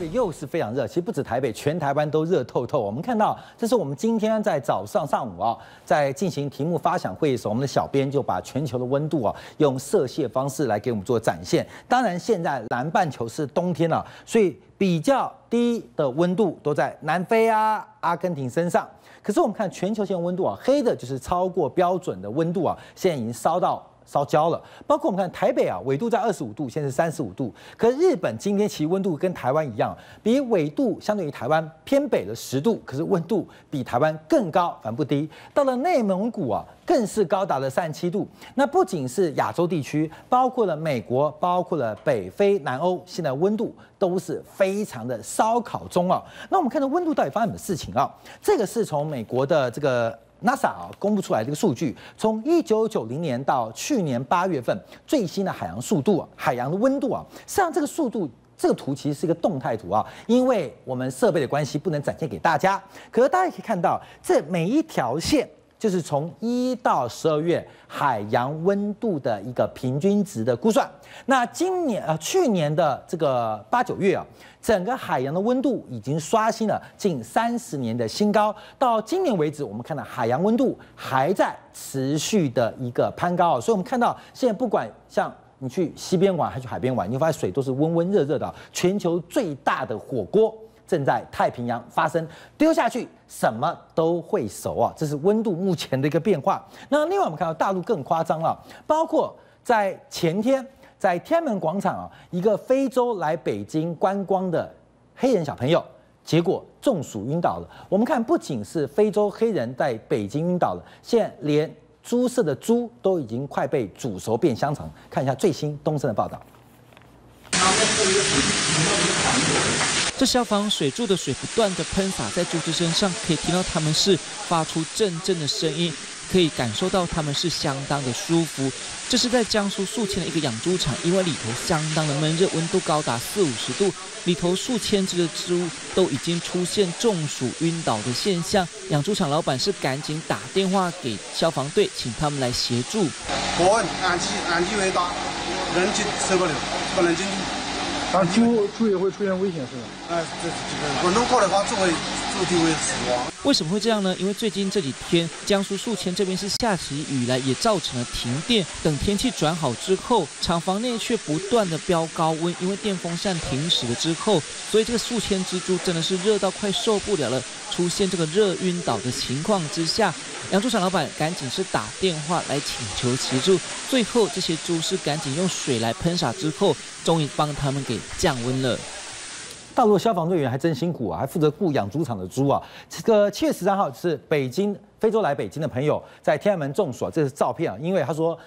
北又是非常热，其实不止台北，全台湾都热透透。我们看到，这是我们今天在早上上午啊，在进行题目发想会的时候，我们的小编就把全球的温度啊，用色系方式来给我们做展现。当然，现在南半球是冬天了，所以比较低的温度都在南非啊、阿根廷身上。可是我们看全球性温度啊，黑的就是超过标准的温度啊，现在已经烧到。烧焦了，包括我们看台北啊，纬度在二十五度，现在是三十五度。可是日本今天其实温度跟台湾一样，比纬度相对于台湾偏北了十度，可是温度比台湾更高，反而不低。到了内蒙古啊，更是高达了三十七度。那不仅是亚洲地区，包括了美国，包括了北非、南欧，现在温度都是非常的烧烤中啊。那我们看到温度到底发生什么事情啊？这个是从美国的这个。NASA 啊公布出来这个数据，从一九九零年到去年八月份最新的海洋速度、海洋的温度啊，实际上这个速度这个图其实是一个动态图啊，因为我们设备的关系不能展现给大家。可是大家可以看到，这每一条线就是从一到十二月海洋温度的一个平均值的估算。那今年呃去年的这个八九月啊。整个海洋的温度已经刷新了近三十年的新高，到今年为止，我们看到海洋温度还在持续的一个攀高，所以我们看到现在不管像你去西边玩还是去海边玩，你会发现水都是温温热热的。全球最大的火锅正在太平洋发生，丢下去什么都会熟啊！这是温度目前的一个变化。那另外我们看到大陆更夸张了，包括在前天。在天安门广场啊，一个非洲来北京观光的黑人小朋友，结果中暑晕倒了。我们看，不仅是非洲黑人在北京晕倒了，现在连猪舍的猪都已经快被煮熟变香肠。看一下最新东森的报道。这消防水柱的水不断的喷洒在猪只身上，可以听到他们是发出阵阵的声音。可以感受到它们是相当的舒服。这是在江苏宿迁的一个养猪场，因为里头相当的闷热，温度高达四五十度，里头数千只的猪都已经出现中暑晕倒的现象。养猪场老板是赶紧打电话给消防队，请他们来协助。火暗气暗气越大，人就受不了，不能进去。但猪猪也会出现危险是吧？哎，这这个温度高的话，为什么会这样呢？因为最近这几天，江苏宿迁这边是下起雨来，也造成了停电。等天气转好之后，厂房内却不断的飙高温，因为电风扇停驶了之后，所以这个宿迁蜘蛛真的是热到快受不了了，出现这个热晕倒的情况之下，养猪场老板赶紧是打电话来请求协助。最后这些猪是赶紧用水来喷洒之后，终于帮他们给降温了。大陆消防队员还真辛苦啊，还负责雇养猪场的猪啊。这个七月十三号是北京非洲来北京的朋友在天安门中暑，这是照片啊。因为他说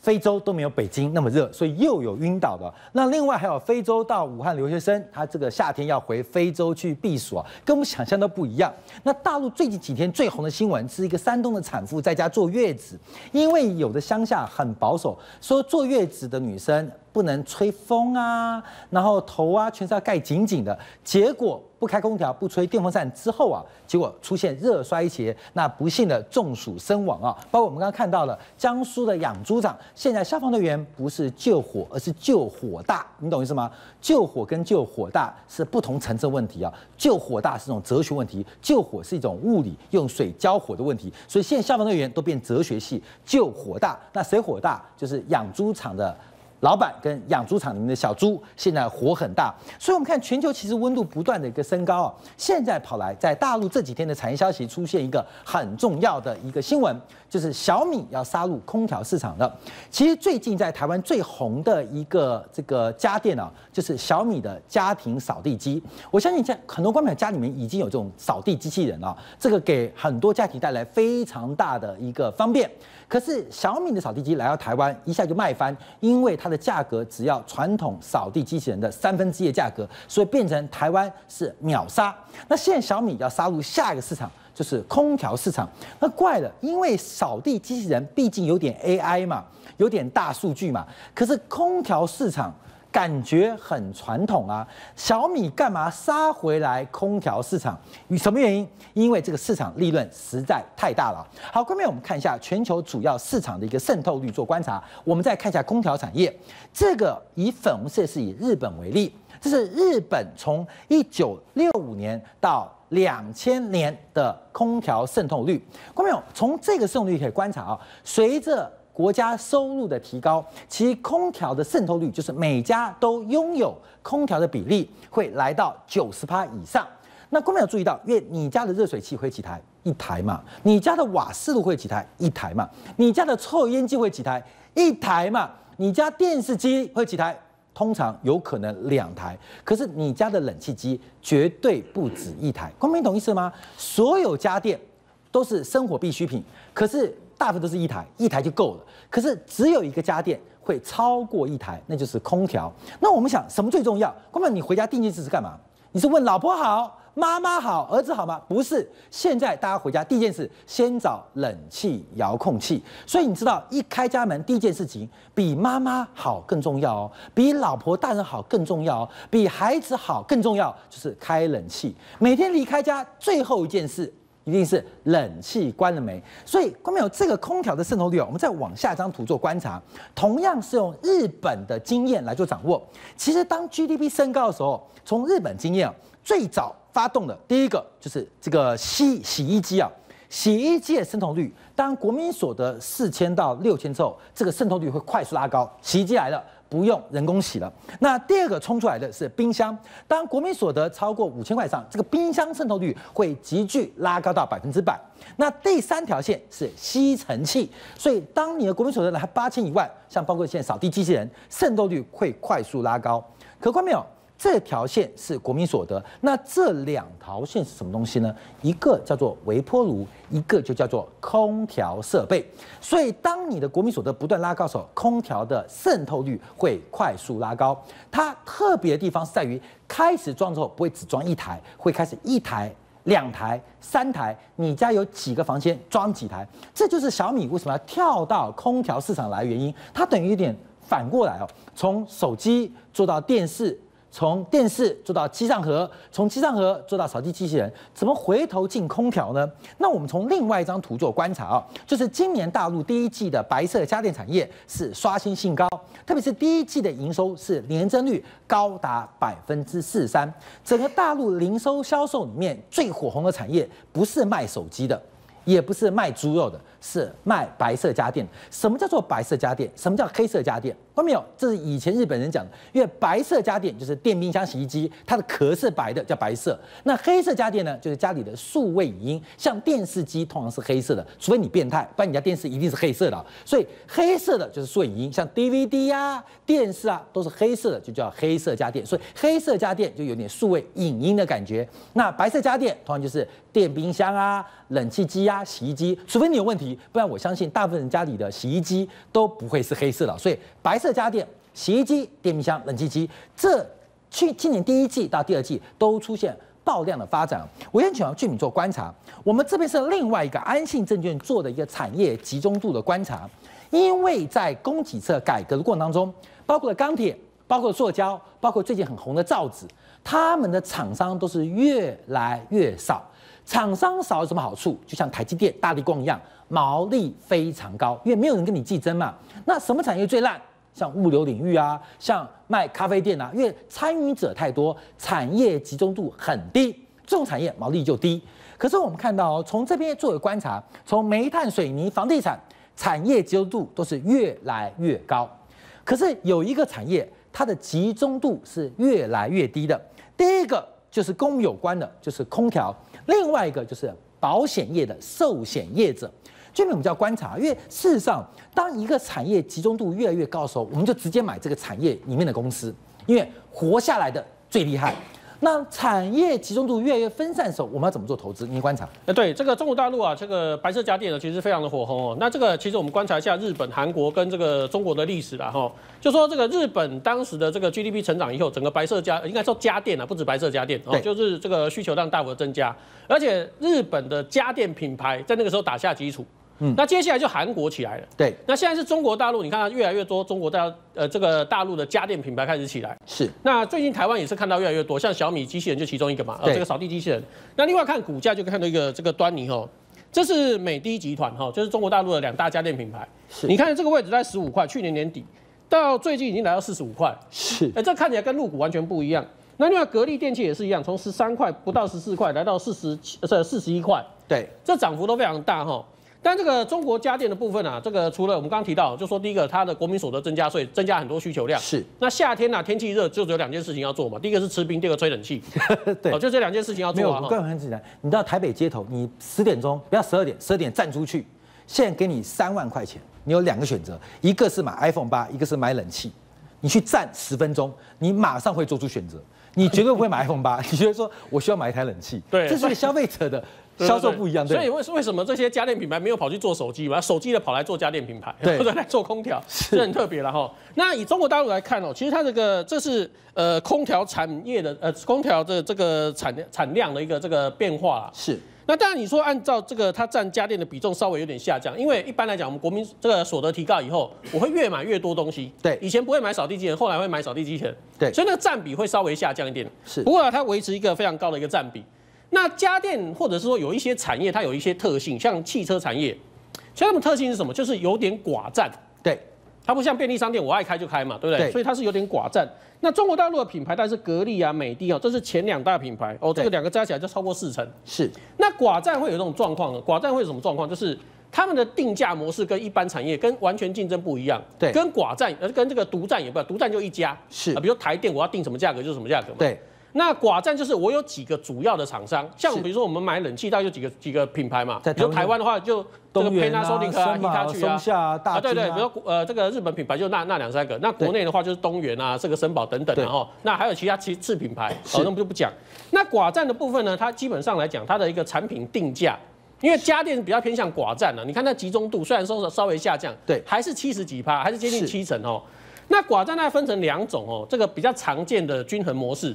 非洲都没有北京那么热，所以又有晕倒的。那另外还有非洲到武汉留学生，他这个夏天要回非洲去避暑啊，跟我们想象都不一样。那大陆最近几天最红的新闻是一个山东的产妇在家坐月子，因为有的乡下很保守，说坐月子的女生。不能吹风啊，然后头啊全是要盖紧紧的。结果不开空调、不吹电风扇之后啊，结果出现热衰竭，那不幸的中暑身亡啊。包括我们刚刚看到了江苏的养猪场，现在消防队员不是救火，而是救火大，你懂意思吗？救火跟救火大是不同层次问题啊。救火大是一种哲学问题，救火是一种物理用水浇火的问题。所以现在消防队员都变哲学系，救火大。那谁火大？就是养猪场的。老板跟养猪场里面的小猪现在火很大，所以我们看全球其实温度不断的一个升高啊。现在跑来在大陆这几天的产业消息出现一个很重要的一个新闻，就是小米要杀入空调市场了。其实最近在台湾最红的一个这个家电啊，就是小米的家庭扫地机。我相信在很多观众家里面已经有这种扫地机器人了，这个给很多家庭带来非常大的一个方便。可是小米的扫地机来到台湾一下就卖翻，因为它它的价格只要传统扫地机器人的三分之一的价格，所以变成台湾是秒杀。那现在小米要杀入下一个市场，就是空调市场。那怪了，因为扫地机器人毕竟有点 AI 嘛，有点大数据嘛。可是空调市场感觉很传统啊。小米干嘛杀回来空调市场？什么原因？因为这个市场利润实在太大了。好，下面我们看一下全球主要市场的一个渗透率做观察。我们再看一下空调产业，这个以粉红色是以日本为例，这是日本从一九六五年到两千年的空调渗透率。观众朋友，从这个渗透率可以观察啊，随着国家收入的提高，其空调的渗透率就是每家都拥有空调的比例会来到九十趴以上。那观众有注意到，因为你家的热水器会几台？一台嘛。你家的瓦斯炉会几台？一台嘛。你家的抽烟机会几台？一台嘛。你家电视机会几台？通常有可能两台。可是你家的冷气机绝对不止一台。观众懂意思吗？所有家电都是生活必需品，可是大部分都是一台，一台就够了。可是只有一个家电会超过一台，那就是空调。那我们想，什么最重要？观众，你回家第一件事是干嘛？你是问老婆好？妈妈好，儿子好吗？不是，现在大家回家第一件事，先找冷气遥控器。所以你知道，一开家门第一件事情，比妈妈好更重要哦，比老婆大人好更重要哦，比孩子好更重要，就是开冷气。每天离开家最后一件事，一定是冷气关了没。所以，观众有这个空调的渗透率啊，我们再往下一张图做观察，同样是用日本的经验来做掌握。其实，当 GDP 升高的时候，从日本经验，最早。发动的第一个就是这个洗洗衣机啊，洗衣机的渗透率，当国民所得四千到六千之后，这个渗透率会快速拉高。洗衣机来了，不用人工洗了。那第二个冲出来的是冰箱，当国民所得超过五千块以上，这个冰箱渗透率会急剧拉高到百分之百。那第三条线是吸尘器，所以当你的国民所得还八千以外，像包括现在扫地机器人，渗透率会快速拉高。可观没有？这条线是国民所得，那这两条线是什么东西呢？一个叫做微波炉，一个就叫做空调设备。所以，当你的国民所得不断拉高时，候，空调的渗透率会快速拉高。它特别的地方是在于，开始装之后不会只装一台，会开始一台、两台、三台。你家有几个房间，装几台？这就是小米为什么要跳到空调市场来原因。它等于有点反过来哦，从手机做到电视。从电视做到机上盒，从机上盒做到扫地机器人，怎么回头进空调呢？那我们从另外一张图做观察啊，就是今年大陆第一季的白色家电产业是刷新新高，特别是第一季的营收是年增率高达百分之四十三。整个大陆零售销售里面最火红的产业不是卖手机的，也不是卖猪肉的。是卖白色家电。什么叫做白色家电？什么叫黑色家电？看到没有？这是以前日本人讲的。因为白色家电就是电冰箱、洗衣机，它的壳是白的，叫白色。那黑色家电呢？就是家里的数位影音，像电视机通常是黑色的，除非你变态，不然你家电视一定是黑色的。所以黑色的就是数位影音，像 DVD 呀、电视啊，都是黑色的，就叫黑色家电。所以黑色家电就有点数位影音的感觉。那白色家电通常就是电冰箱啊、冷气机啊、洗衣机，除非你有问题。不然，我相信大部分人家里的洗衣机都不会是黑色的。所以，白色家电、洗衣机、电冰箱、冷气机，这去今年第一季到第二季都出现爆量的发展。我先请要俊敏做观察。我们这边是另外一个安信证券做的一个产业集中度的观察。因为在供给侧改革的过程当中，包括了钢铁、包括塑胶、包括最近很红的造纸，他们的厂商都是越来越少。厂商少有什么好处？就像台积电、大力光一样。毛利非常高，因为没有人跟你竞争嘛。那什么产业最烂？像物流领域啊，像卖咖啡店啊，因为参与者太多，产业集中度很低，这种产业毛利就低。可是我们看到，从这边做个观察，从煤炭、水泥、房地产产业集中度都是越来越高。可是有一个产业，它的集中度是越来越低的。第一个就是公有关的，就是空调；另外一个就是保险业的寿险业者。这边我们叫观察，因为事实上，当一个产业集中度越来越高的时候，我们就直接买这个产业里面的公司，因为活下来的最厉害。那产业集中度越来越分散的时候，我们要怎么做投资？您观察？呃，对，这个中国大陆啊，这个白色家电呢，其实非常的火红哦。那这个其实我们观察一下日本、韩国跟这个中国的历史了哈，就说这个日本当时的这个 GDP 成长以后，整个白色家应该说家电啊，不止白色家电哦，就是这个需求量大幅增加，而且日本的家电品牌在那个时候打下基础。嗯，那接下来就韩国起来了。对，那现在是中国大陆，你看越来越多中国大呃这个大陆的家电品牌开始起来。是。那最近台湾也是看到越来越多，像小米机器人就其中一个嘛，呃，这个扫地机器人。那另外看股价就看到一个这个端倪哦，这是美的集团哈，就是中国大陆的两大家电品牌。是。你看这个位置在十五块，去年年底到最近已经来到四十五块。是。哎，这看起来跟入股完全不一样。那另外格力电器也是一样，从十三块不到十四块，来到四十七呃四十一块，对，这涨幅都非常大哈。但这个中国家电的部分啊，这个除了我们刚刚提到，就说第一个它的国民所得增加税增加很多需求量，是。那夏天呢天气热就只有两件事情要做嘛，第一个是吃冰，第二个吹冷气，对，就这两件事情要做啊。没有，很简单，你到台北街头，你十点钟不要十二点，十二点站出去，现在给你三万块钱，你有两个选择，一个是买 iPhone 八，一个是买冷气，你去站十分钟，你马上会做出选择。你绝对不会买 iPhone 八，你觉得说我需要买一台冷气？对，这是消费者的销售不一样。所以为为什么这些家电品牌没有跑去做手机嘛？手机的跑来做家电品牌，对，或者来做空调，是很特别了哈。那以中国大陆来看哦，其实它这个这是呃空调产业的呃空调的这个产产量的一个这个变化是。那当然，你说按照这个，它占家电的比重稍微有点下降，因为一般来讲，我们国民这个所得提高以后，我会越买越多东西。对，以前不会买扫地机器人，后来会买扫地机器人。对，所以那个占比会稍微下降一点。是，不过它维持一个非常高的一个占比。那家电或者是说有一些产业，它有一些特性，像汽车产业，其实它们特性是什么？就是有点寡占。对。它不像便利商店，我爱开就开嘛，对不对？所以它是有点寡占。那中国大陆的品牌，但是格力啊、美的啊，这是前两大品牌哦，这个两个加起来就超过四成。是。那寡占会有这种状况呢？寡占会有什么状况？就是他们的定价模式跟一般产业跟完全竞争不一样。对。跟寡占呃跟这个独占也不一样，独占就一家。是。啊，比如台电，我要定什么价格就是什么价格嘛。对。那寡占就是我有几个主要的厂商，像比如说我们买冷气，大概有几个几个品牌嘛。比如台湾的话，就这个 Panasonic 啊、Hitachi 啊，啊对对，比如呃这个日本品牌就那那两三个。那国内的话就是东元啊、这个森宝等等，然后那还有其他其次品牌，哦那就不讲。那寡占的部分呢，它基本上来讲，它的一个产品定价，因为家电比较偏向寡占了。你看它集中度虽然说稍微下降，对，还是七十几趴，还是接近七成哦。那寡占它分成两种哦，这个比较常见的均衡模式。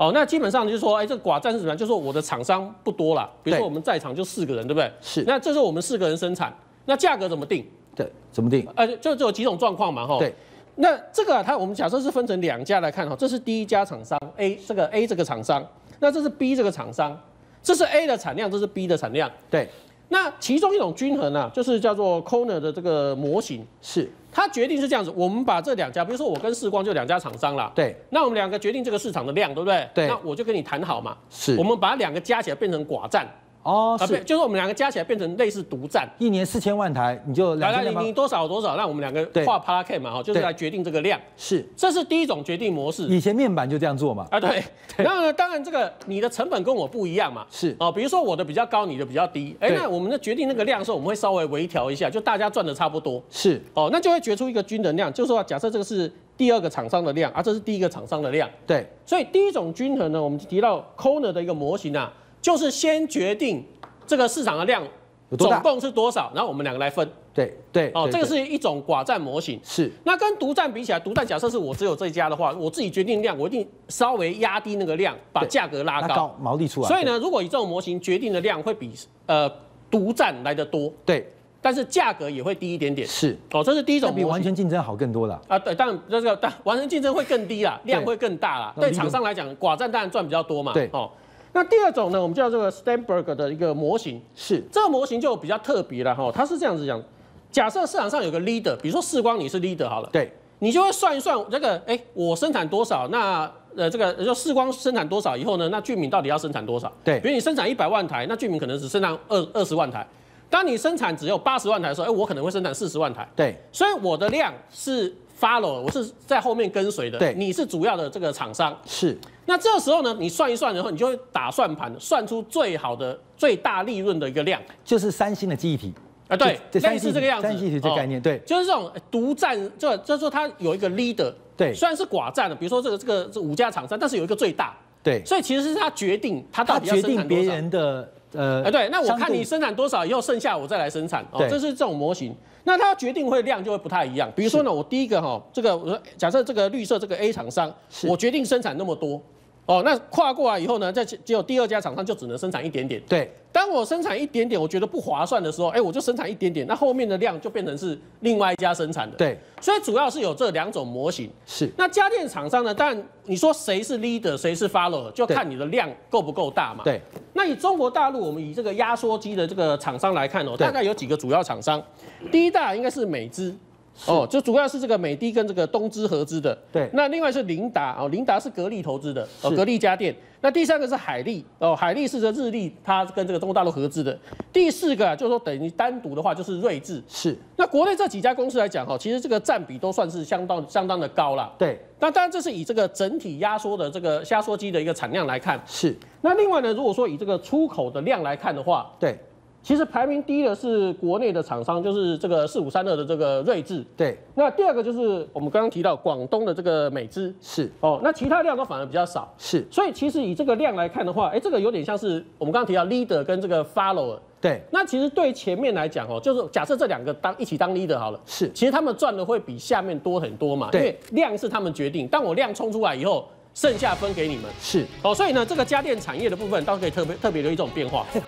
哦，那基本上就是说，哎，这寡占是什么样？就是说我的厂商不多了，比如说我们在场就四个人，对不对？是。那这是我们四个人生产，那价格怎么定？对，怎么定？呃，就就有几种状况嘛，哈。对。那这个它我们假设是分成两家来看哈，这是第一家厂商 A，这个 A 这个厂商，那这是 B 这个厂商，这是 A 的产量，这是 B 的产量。对。那其中一种均衡呢，就是叫做 Corner 的这个模型，是它决定是这样子，我们把这两家，比如说我跟世光就两家厂商啦，对，那我们两个决定这个市场的量，对不对？对，那我就跟你谈好嘛，是，我们把两个加起来变成寡占。哦，是，就是我们两个加起来变成类似独占，一年四千万台，你就来来，你你多少多少，让我们两个画 p a r K 嘛，哈，就是来决定这个量，是，这是第一种决定模式。以前面板就这样做嘛，啊 对，然后呢，当然这个你的成本跟我不一样嘛，是，哦，比如说我的比较高，你的比较低，哎，那我们的决定那个量的时候，我们会稍微微调一下，就大家赚的差不多，是，哦，那就会决出一个均衡量，就是说假设这个是第二个厂商的量，啊，这是第一个厂商的量，对，所以第一种均衡呢，我们提到 Corner 的一个模型啊，就是先决定。这个市场的量总共是多少？然后我们两个来分。对对哦，这个是一种寡占模型。是。那跟独占比起来，独占假设是我只有这一家的话，我自己决定量，我一定稍微压低那个量，把价格拉高，毛利出来。所以呢，如果以这种模型决定的量会比呃独占来的多。对。但是价格也会低一点点。是。哦，这是第一种。比完全竞争好更多了。啊，对，但这个但完全竞争会更低啦，量会更大啦。对厂商来讲，寡占当然赚比较多嘛。对。哦。那第二种呢，我们叫这个 Stanberg 的一个模型，是这个模型就比较特别了哈。它是这样子讲，假设市场上有个 leader，比如说世光你是 leader 好了，对，你就会算一算这个，哎，我生产多少，那呃这个就世光生产多少以后呢，那俊敏到底要生产多少？对，比如你生产一百万台，那俊敏可能只生产二二十万台。当你生产只有八十万台的时候，哎，我可能会生产四十万台。对，所以我的量是。follow，我是在后面跟随的。对，你是主要的这个厂商。是。那这时候呢，你算一算然后，你就会打算盘，算出最好的、最大利润的一个量。就是三星的记忆体啊，对，类似这个样子。三星记忆体这概念，对，就是这种独占，就就是说它有一个 leader。对。虽然是寡占的，比如说这个这个这五家厂商，但是有一个最大。对。所以其实是他决定他到底要生产多少。别人的呃。哎，对，那我看你生产多少以后，剩下我再来生产。哦，这是这种模型。那它决定会量就会不太一样。比如说呢，我第一个哈，这个我说假设这个绿色这个 A 厂商，我决定生产那么多，哦，那跨过来以后呢，再只有第二家厂商就只能生产一点点。对，当我生产一点点，我觉得不划算的时候，哎，我就生产一点点，那后面的量就变成是另外一家生产的。对，所以主要是有这两种模型。是，那家电厂商呢？但你说谁是 leader，谁是 follower，就看你的量够不够大嘛。对。那以中国大陆，我们以这个压缩机的这个厂商来看哦，大概有几个主要厂商。第一大应该是美资。哦，就主要是这个美的跟这个东芝合资的，对。那另外是琳达哦，琳达是格力投资的哦，格力家电。那第三个是海力哦，海力是这日立，它跟这个中国大陆合资的。第四个就是说等于单独的话就是睿智。是。那国内这几家公司来讲哈，其实这个占比都算是相当相当的高了。对。那当然这是以这个整体压缩的这个压缩机的一个产量来看。是。那另外呢，如果说以这个出口的量来看的话，对。其实排名第一的是国内的厂商，就是这个四五三二的这个睿智。对。那第二个就是我们刚刚提到广东的这个美资。是。哦，那其他量都反而比较少。是。所以其实以这个量来看的话，哎，这个有点像是我们刚刚提到 leader 跟这个 follower。对。那其实对前面来讲哦，就是假设这两个当一起当 leader 好了。是。其实他们赚的会比下面多很多嘛。因为量是他们决定，当我量冲出来以后，剩下分给你们。是。哦，所以呢，这个家电产业的部分倒是可以特别特别的一种变化。